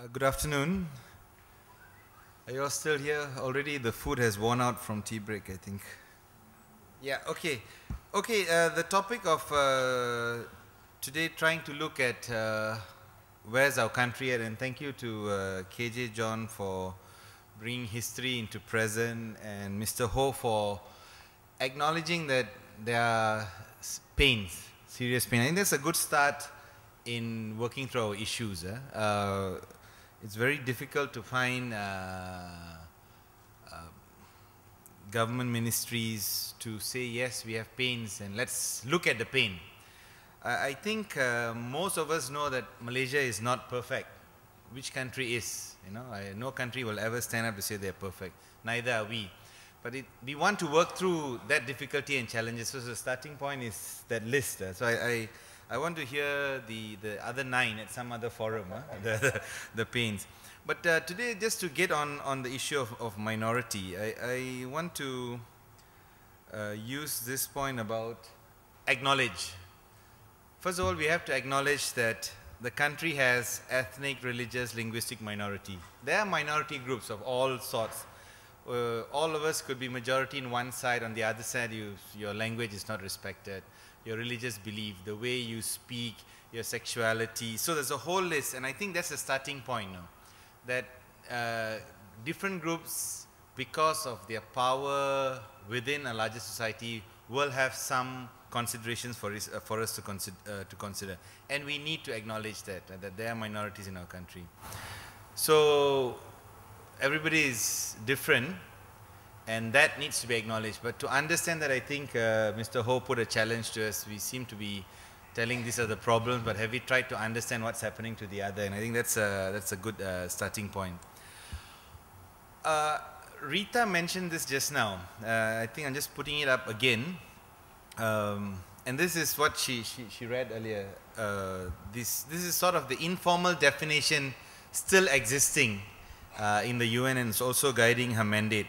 Uh, good afternoon. Are you all still here? Already the food has worn out from tea break, I think. Yeah, okay. Okay, uh, the topic of uh, today trying to look at uh, where's our country at, and thank you to uh, KJ John for bringing history into present, and Mr. Ho for acknowledging that there are pains, serious pain. I think that's a good start in working through our issues. eh. Uh, it's very difficult to find uh, uh, government ministries to say, yes, we have pains and let's look at the pain. I think uh, most of us know that Malaysia is not perfect. Which country is? You know, I, no country will ever stand up to say they're perfect. Neither are we. But it, we want to work through that difficulty and challenges. So the starting point is that list. uh, so I, I, I want to hear the, the other nine at some other forum, huh? the, the, the pains. But uh, today, just to get on, on the issue of, of minority, I, I want to uh, use this point about acknowledge. First of all, we have to acknowledge that the country has ethnic, religious, linguistic minority. There are minority groups of all sorts. Uh, all of us could be majority in one side, on the other side, you, your language is not respected, your religious belief, the way you speak, your sexuality. So there's a whole list, and I think that's a starting point now. That uh, different groups, because of their power within a larger society, will have some considerations for, us- uh, for us to, consider, uh, to consider. And we need to acknowledge that, uh, that there are minorities in our country. So everybody is different, and that needs to be acknowledged. But to understand that, I think uh, Mr. Ho put a challenge to us. We seem to be telling these are the problems, but have we tried to understand what's happening to the other? And I think that's a, that's a good uh, starting point. Uh, Rita mentioned this just now. Uh, I think I'm just putting it up again. Um, and this is what she, she, she read earlier. Uh, this, this is sort of the informal definition still existing uh, in the UN and it's also guiding her mandate.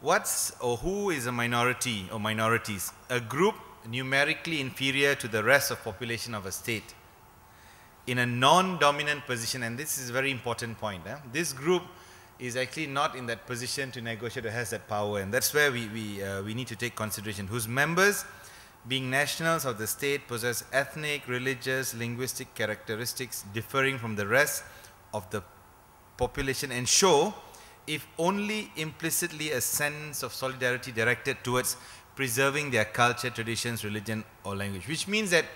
What's or who is a minority or minorities? A group numerically inferior to the rest of population of a state in a non-dominant position, and this is a very important point. eh? This group is actually not in that position to negotiate or has that power, and that's where we, we, uh, we need to take consideration. Whose members, being nationals of the state, possess ethnic, religious, linguistic characteristics differing from the rest of the population and show, if only implicitly, a sense of solidarity directed towards preserving their culture, traditions, religion, or language. Which means that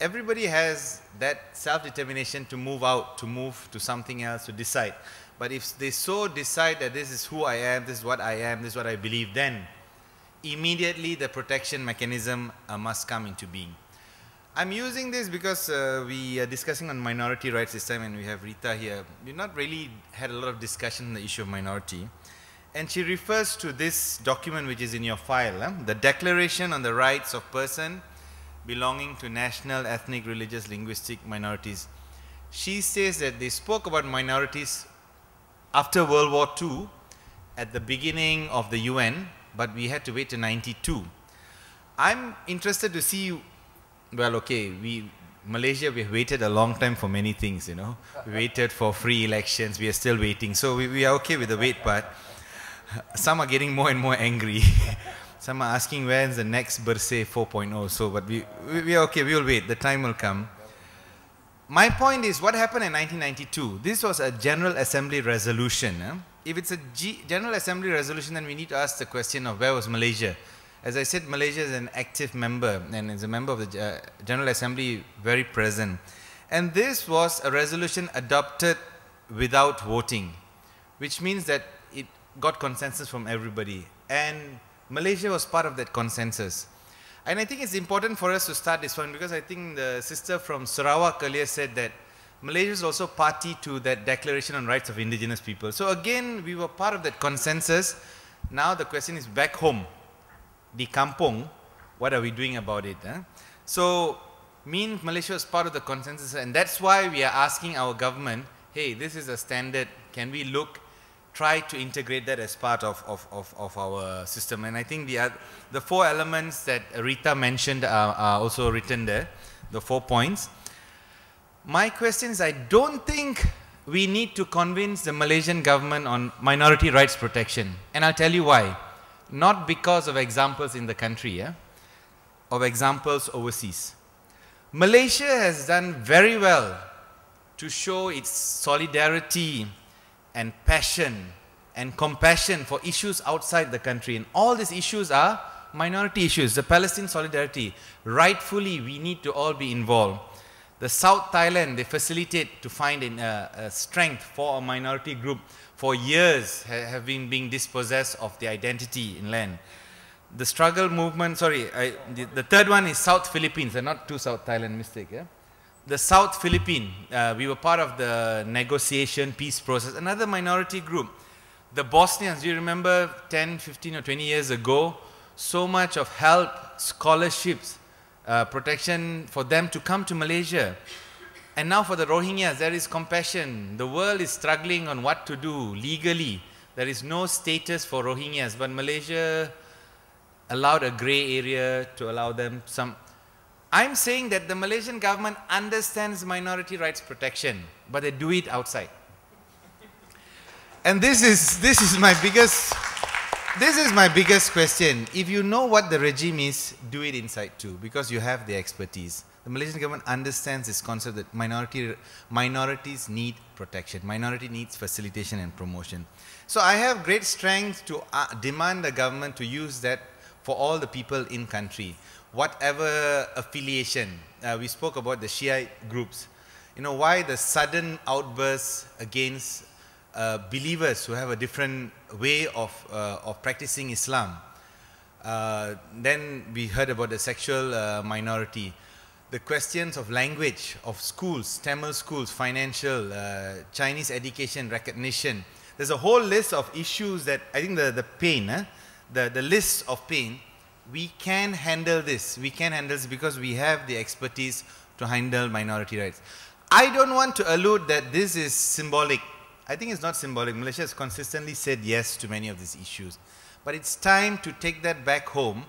everybody has that self-determination to move out, to move to something else, to decide. But if they so decide that this is who I am, this is what I am, this is what I believe, then immediately the protection mechanism uh, must come into being. I'm using this because uh, we are discussing on minority rights this time and we have Rita here. We've not really had a lot of discussion on the issue of minority. And she refers to this document which is in your file, eh? the Declaration on the Rights of Person belonging to national, ethnic, religious, linguistic minorities. She says that they spoke about minorities after World War II at the beginning of the UN, but we had to wait to 92. I'm interested to see, well, okay, we, Malaysia, we've waited a long time for many things, you know. We waited for free elections, we are still waiting. So we, we are okay with the wait part. Some are getting more and more angry. Some are asking when's the next Bersih 4.0. So, but we, we, we are okay, we will wait, the time will come. My point is, what happened in 1992? This was a General Assembly resolution. eh? If it's a G- General Assembly resolution, then we need to ask the question of where was Malaysia? As I said, Malaysia is an active member and is a member of the uh, General Assembly, very present. And this was a resolution adopted without voting, which means that it got consensus from everybody. And Malaysia was part of that consensus. And I think it's important for us to start this one because I think the sister from Sarawak earlier said that Malaysia is also party to that Declaration on Rights of Indigenous People. So again, we were part of that consensus. Now the question is back home, di kampung, what are we doing about it? eh? So, mean Malaysia is part of the consensus, and that's why we are asking our government, hey, this is a standard. Can we look, try to integrate that as part of, of, of, of our system? And I think the, the four elements that Rita mentioned are, are also written there, the four points. My question is, I don't think we need to convince the Malaysian government on minority rights protection. And I'll tell you why. Not because of examples in the country, yeah? of examples overseas. Malaysia has done very well to show its solidarity and passion and compassion for issues outside the country. And all these issues are minority issues, the Palestine solidarity. Rightfully, we need to all be involved. The South Thailand, they facilitate to find in, uh, a strength for a minority group for years ha have been being dispossessed of the identity in land. The struggle movement, sorry, I, the, the, third one is South Philippines, uh, not two South Thailand mistake. Yeah? The South Philippine, uh, we were part of the negotiation peace process, another minority group. The Bosnians, do you remember 10, 15 or 20 years ago, so much of help, scholarships, uh, protection for them to come to Malaysia. And now for the Rohingyas, there is compassion. The world is struggling on what to do legally. There is no status for Rohingyas, but Malaysia allowed a gray area to allow them some. I'm saying that the Malaysian government understands minority rights protection, but they do it outside. And this is, this is my biggest this is my biggest question. If you know what the regime is, do it inside too, because you have the expertise. The Malaysian government understands this concept that minority, minorities need protection. Minority needs facilitation and promotion. So I have great strength to uh, demand the government to use that for all the people in country, whatever affiliation. Uh, we spoke about the Shiite groups. You know, why the sudden outbursts against uh, believers who have a different way of, uh, of practicing Islam. Uh, then we heard about the sexual uh, minority. The questions of language, of schools, Tamil schools, financial, uh, Chinese education, recognition. There's a whole list of issues that I think the, the pain, eh? the, the list of pain, we can handle this. We can handle this because we have the expertise to handle minority rights. I don't want to allude that this is symbolic I think it's not symbolic. Malaysia has consistently said yes to many of these issues. But it's time to take that back home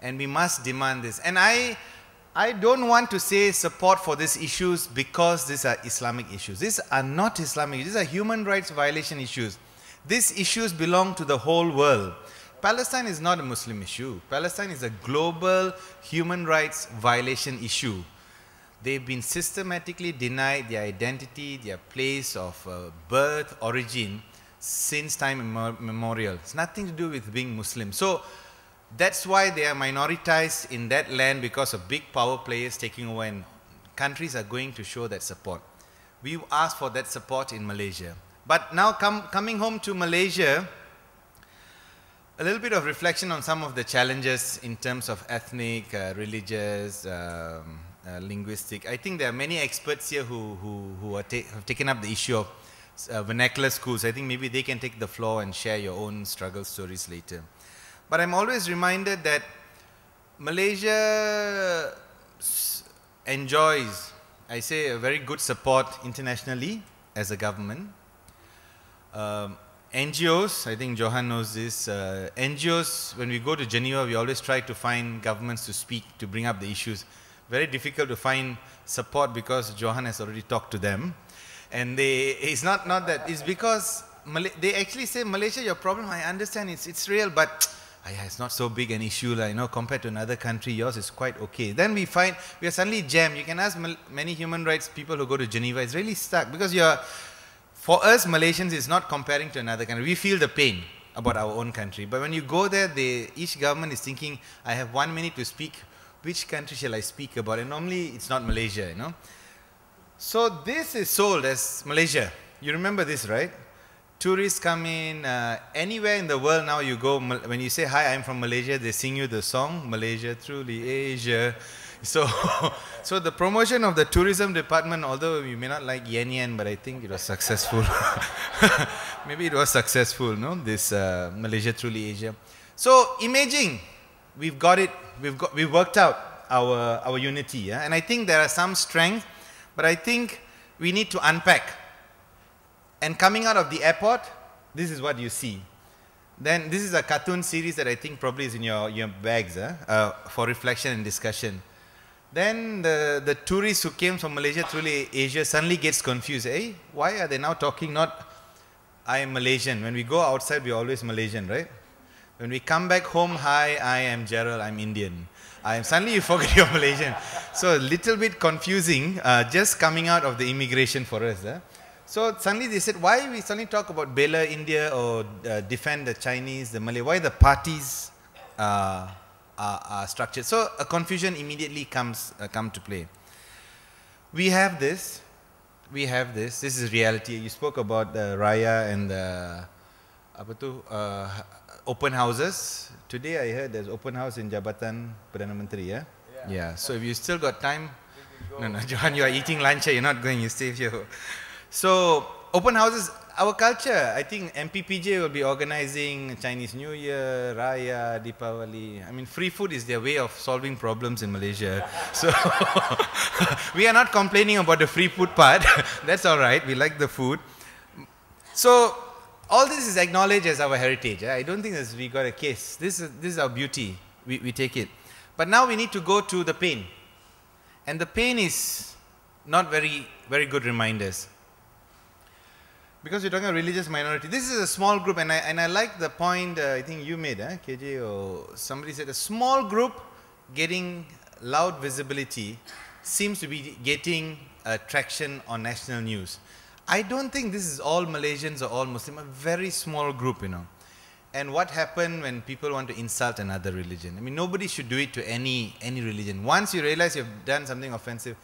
and we must demand this. And I, I don't want to say support for these issues because these are Islamic issues. These are not Islamic. Issues. These are human rights violation issues. These issues belong to the whole world. Palestine is not a Muslim issue. Palestine is a global human rights violation issue they've been systematically denied their identity, their place of uh, birth, origin, since time immemorial. It's nothing to do with being Muslim. So that's why they are minoritized in that land because of big power players taking over and countries are going to show that support. We asked for that support in Malaysia. But now com coming home to Malaysia, a little bit of reflection on some of the challenges in terms of ethnic, uh, religious, um, uh, linguistic. I think there are many experts here who, who, who ta have taken up the issue of uh, vernacular schools. I think maybe they can take the floor and share your own struggle stories later. But I'm always reminded that Malaysia enjoys, I say, a very good support internationally as a government. Um, NGOs, I think Johan knows this, uh, NGOs, when we go to Geneva, we always try to find governments to speak, to bring up the issues very difficult to find support because Johan has already talked to them. And they, it's not, not that, it's because they actually say, Malaysia, your problem, I understand, it's, it's real, but ah, yeah, it's not so big an issue, like, you know, compared to another country, yours is quite okay. Then we find, we are suddenly jammed. You can ask many human rights people who go to Geneva, it's really stuck because you're, for us Malaysians, it's not comparing to another country. We feel the pain about our own country. But when you go there, they, each government is thinking, I have one minute to speak which country shall I speak about? And normally it's not Malaysia, you know. So this is sold as Malaysia. You remember this, right? Tourists come in, uh, anywhere in the world now you go, when you say, hi, I'm from Malaysia, they sing you the song, Malaysia, truly Asia. So, so the promotion of the tourism department, although you may not like Yen Yen, but I think it was successful. Maybe it was successful, no? This uh, Malaysia, truly Asia. So imaging, we've got it, we've, got, we've worked out our, our unity. Yeah? And I think there are some strengths, but I think we need to unpack. And coming out of the airport, this is what you see. Then this is a cartoon series that I think probably is in your, your bags uh, for reflection and discussion. Then the, the tourists who came from Malaysia through Asia suddenly gets confused. Hey, why are they now talking not I am Malaysian? When we go outside, we're always Malaysian, right? When we come back home, hi, I am Jerald, I'm Indian. I am suddenly you forget you're Malaysian. So a little bit confusing, uh, just coming out of the immigration for us. Eh? So suddenly they said, why we suddenly talk about Bela India or uh, defend the Chinese, the Malay? Why the parties uh, are, are, structured? So a confusion immediately comes uh, come to play. We have this. We have this. This is reality. You spoke about the Raya and the apa uh, open houses. Today I heard there's open house in Jabatan Perdana Menteri, yeah? Yeah. yeah. So if you still got time, no, no, Johan, you are eating lunch, you're not going, you stay here. So open houses, our culture, I think MPPJ will be organizing Chinese New Year, Raya, Deepavali. I mean, free food is their way of solving problems in Malaysia. so we are not complaining about the free food part. That's all right. We like the food. So all this is acknowledged as our heritage. Eh? I don't think we got a case. This is, this is our beauty. We, we take it. But now we need to go to the pain. And the pain is not very, very good reminders. Because we're talking about religious minority. This is a small group, and I, and I like the point uh, I think you made, eh? KJ, or somebody said a small group getting loud visibility seems to be getting uh, traction on national news. I don't think this is all Malaysians or all Muslim, a very small group, you know. And what happened when people want to insult another religion? I mean, nobody should do it to any, any religion. Once you realize you've done something offensive,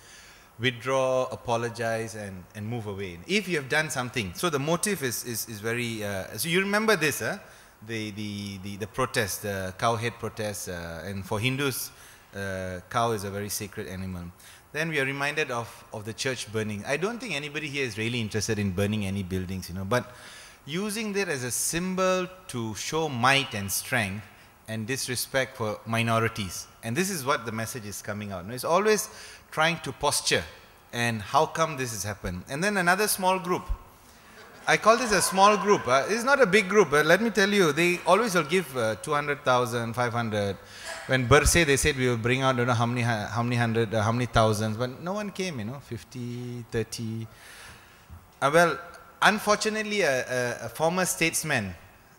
withdraw, apologize, and, and move away. If you have done something. So the motive is, is, is very, uh, so you remember this, huh? the, the, the, the protest, the cow head protest, uh, and for Hindus, uh, cow is a very sacred animal then we are reminded of, of the church burning. I don't think anybody here is really interested in burning any buildings, you know, but using that as a symbol to show might and strength and disrespect for minorities. And this is what the message is coming out. It's always trying to posture and how come this has happened. And then another small group. I call this a small group. Uh, it's not a big group, but let me tell you, they always will give uh, 200,000, 500, when Bersih, they said we will bring out, don't know how many, how many hundred, uh, how many thousands, but no one came, you know, 50, 30. Uh, well, unfortunately, a, a, a, former statesman,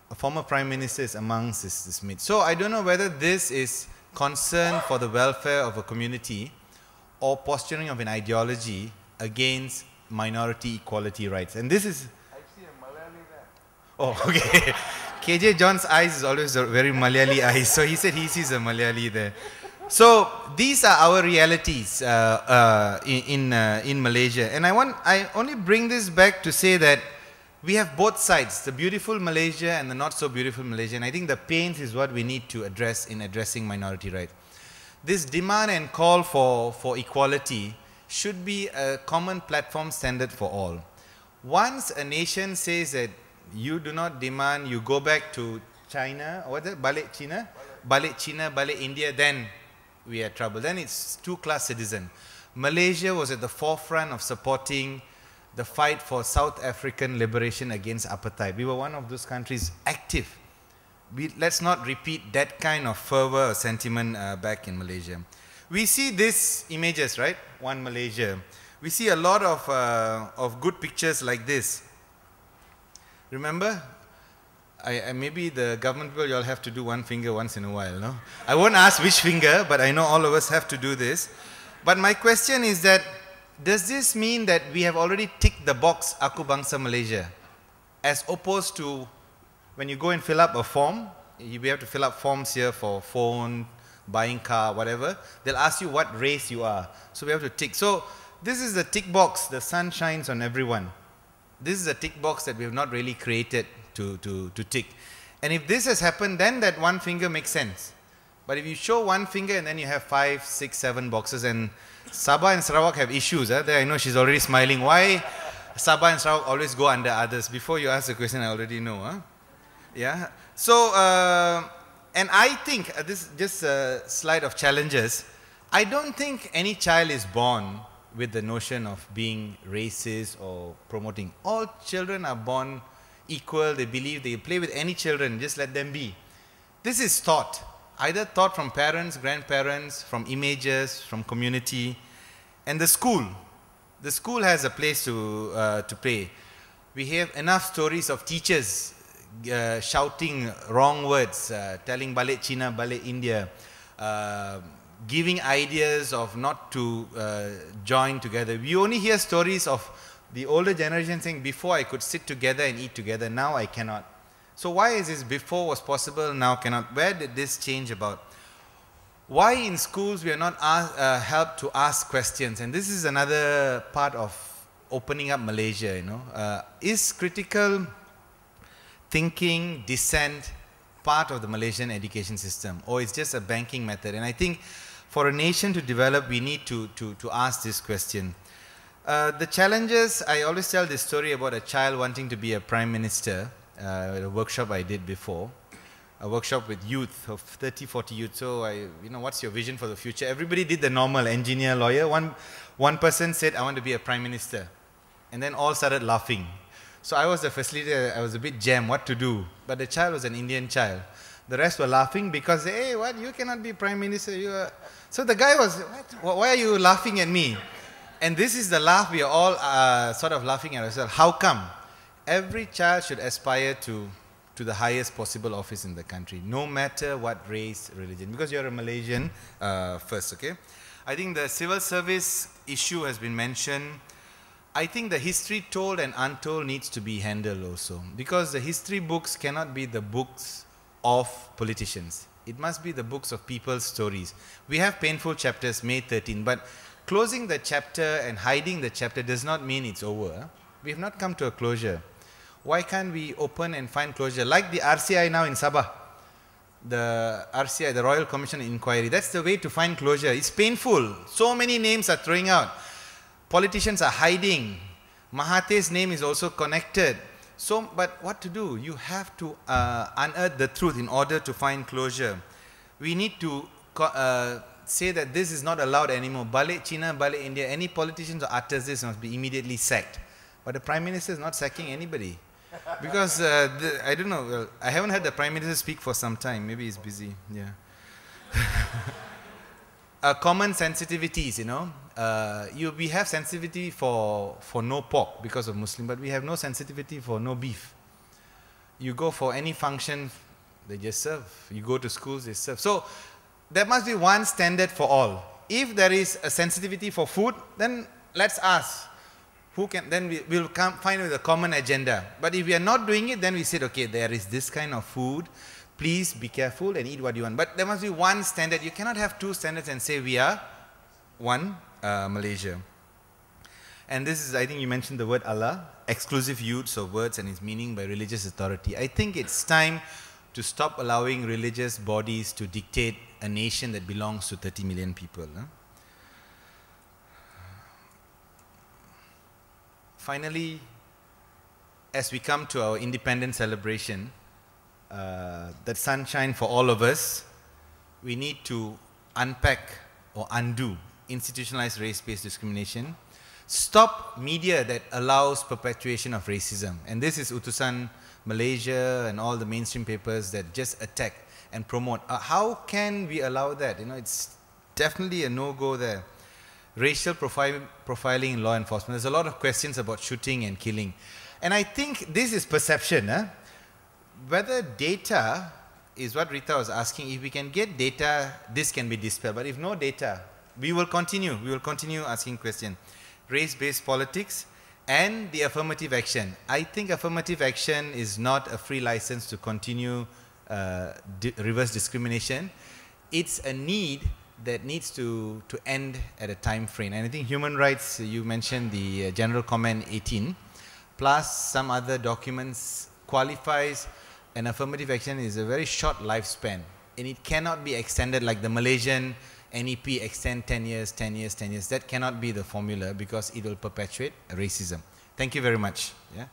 a former prime minister is amongst this, this meet. So I don't know whether this is concern for the welfare of a community or posturing of an ideology against minority equality rights. And this is... I see a Malayali there. Oh, okay. KJ John's eyes is always very Malayali eyes, so he said he sees a Malayali there. So these are our realities uh, uh, in in, uh, in, Malaysia, and I want I only bring this back to say that we have both sides, the beautiful Malaysia and the not so beautiful Malaysia. And I think the pains is what we need to address in addressing minority rights. This demand and call for for equality should be a common platform standard for all. Once a nation says that you do not demand you go back to China, what is it, balik China? Balik China, balik India, then we are trouble. Then it's two-class citizen. Malaysia was at the forefront of supporting the fight for South African liberation against apartheid. We were one of those countries active. We, let's not repeat that kind of fervor or sentiment uh, back in Malaysia. We see these images, right? One Malaysia. We see a lot of, uh, of good pictures like this. Remember? I, I, maybe the government people, you'll have to do one finger once in a while, no? I won't ask which finger, but I know all of us have to do this. But my question is that, does this mean that we have already ticked the box, Aku Bangsa Malaysia? As opposed to when you go and fill up a form, you have to fill up forms here for phone, buying car, whatever. They'll ask you what race you are. So we have to tick. So this is the tick box. The sun shines on everyone this is a tick box that we have not really created to, to, to tick. And if this has happened, then that one finger makes sense. But if you show one finger and then you have five, six, seven boxes, and Sabah and Sarawak have issues, eh? there I know she's already smiling. Why Sabah and Sarawak always go under others? Before you ask the question, I already know. Huh? Yeah. So, uh, and I think, uh, this just a slide of challenges, I don't think any child is born with the notion of being racist or promoting. All children are born equal, they believe they play with any children, just let them be. This is thought, either thought from parents, grandparents, from images, from community, and the school. The school has a place to, uh, to play. We have enough stories of teachers uh, shouting wrong words, uh, telling balik China, balik India, uh, giving ideas of not to uh, join together. We only hear stories of the older generation saying, before I could sit together and eat together, now I cannot. So why is this before was possible, now cannot? Where did this change about? Why in schools we are not ask, uh, helped to ask questions? And this is another part of opening up Malaysia, you know. Uh, is critical thinking, dissent, part of the Malaysian education system? Or it's just a banking method? And I think for a nation to develop, we need to, to, to ask this question. Uh, the challenges, I always tell this story about a child wanting to be a prime minister, uh, a workshop I did before, a workshop with youth of 30, 40 youth. So, I, you know, what's your vision for the future? Everybody did the normal engineer, lawyer. One, one person said, I want to be a prime minister. And then all started laughing. So I was the facilitator, I was a bit jammed what to do. But the child was an Indian child. The rest were laughing because, hey, what, you cannot be prime minister. You are. So the guy was, what? why are you laughing at me? And this is the laugh we are all uh, sort of laughing at ourselves. How come? Every child should aspire to, to the highest possible office in the country, no matter what race, religion. Because you're a Malaysian uh, first, okay? I think the civil service issue has been mentioned. I think the history told and untold needs to be handled also. Because the history books cannot be the books of politicians. It must be the books of people's stories. We have painful chapters, May 13, but closing the chapter and hiding the chapter does not mean it's over. We have not come to a closure. Why can't we open and find closure? Like the RCI now in Sabah, the RCI, the Royal Commission Inquiry, that's the way to find closure. It's painful. So many names are throwing out. Politicians are hiding. Mahathir's name is also connected. So, but what to do? You have to uh, unearth the truth in order to find closure. We need to uh, say that this is not allowed anymore. Balik China, Balik India, any politicians or this must be immediately sacked. But the Prime Minister is not sacking anybody. Because, uh, the, I don't know, well, I haven't heard the Prime Minister speak for some time. Maybe he's busy, yeah. uh, common sensitivities, you know. Uh, you, we have sensitivity for, for no pork because of Muslim, but we have no sensitivity for no beef. You go for any function, they just serve. You go to schools, they serve. So there must be one standard for all. If there is a sensitivity for food, then let's ask who can. Then we will come find with a common agenda. But if we are not doing it, then we said, okay, there is this kind of food please be careful and eat what you want. But there must be one standard. You cannot have two standards and say we are one uh, Malaysia. And this is, I think you mentioned the word Allah, exclusive use of words and its meaning by religious authority. I think it's time to stop allowing religious bodies to dictate a nation that belongs to 30 million people. Huh? Finally, as we come to our independence celebration, uh, that sunshine for all of us, we need to unpack or undo institutionalized race-based discrimination, stop media that allows perpetuation of racism. And this is Utusan Malaysia and all the mainstream papers that just attack and promote. Uh, how can we allow that? You know, it's definitely a no-go there. Racial profi profiling in law enforcement. There's a lot of questions about shooting and killing. And I think this is perception. Eh? whether data is what Rita was asking, if we can get data, this can be dispelled. But if no data, we will continue. We will continue asking questions. Race-based politics and the affirmative action. I think affirmative action is not a free license to continue uh, di reverse discrimination. It's a need that needs to, to end at a time frame. And I think human rights, you mentioned the uh, General Comment 18, plus some other documents qualifies an affirmative action is a very short lifespan and it cannot be extended like the Malaysian NEP extend 10 years, 10 years, 10 years. That cannot be the formula because it will perpetuate racism. Thank you very much. Yeah.